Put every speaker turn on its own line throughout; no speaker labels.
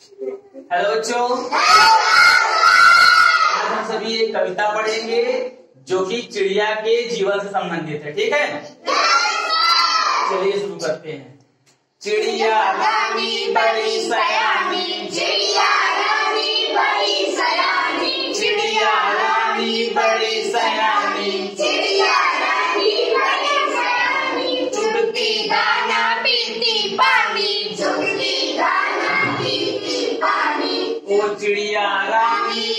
Hello बच्चों। आज हम सभी एक कविता पढ़ेंगे जो कि चिड़िया के जीवन से संबंधित है, ठीक है? चलिए शुरू करते हैं। चिड़िया रानी बड़ी सयानी,
चिड़िया रानी बड़ी सयानी,
चिड़िया रानी बड़ी सयानी,
चिड़िया रानी बड़ी सयानी
चुगती
दाना
चिड़िया रानी।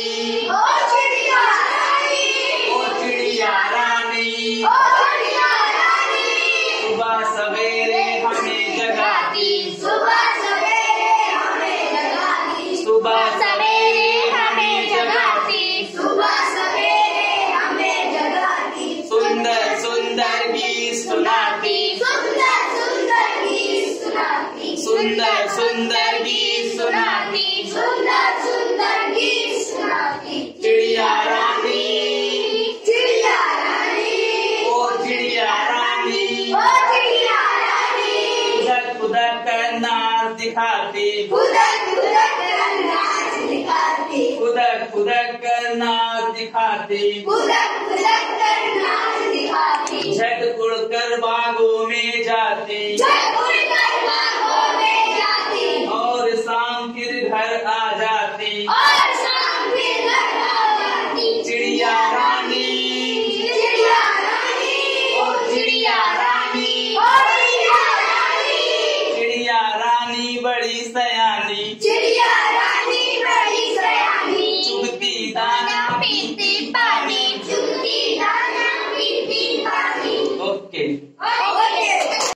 ओ चिड़िया रानी।
ओ चिड़िया रानी।
ओ चिड़िया रानी।
सुबह सवेरे हमें जगाती।
सुबह सवेरे हमें जगाती।
सुबह
सवेरे हमें जगाती। सुबह सवेरे हमें जगाती।
सुंदर सुंदर गीत सुनाती।
सुंदर सुंदर गीत सुनाती।
सुंदर सुंदर गीत सुनाती।
नाच
दिखाती। उदक उदक नाच दिखाती।
उदक उदक नाच दिखाती।
उदक उदक नाच दिखाती।
झट उड़ कर बागों में जाती।
झट उड़ कर बागों में जाती।
और शाम फिर घर आ जाती faith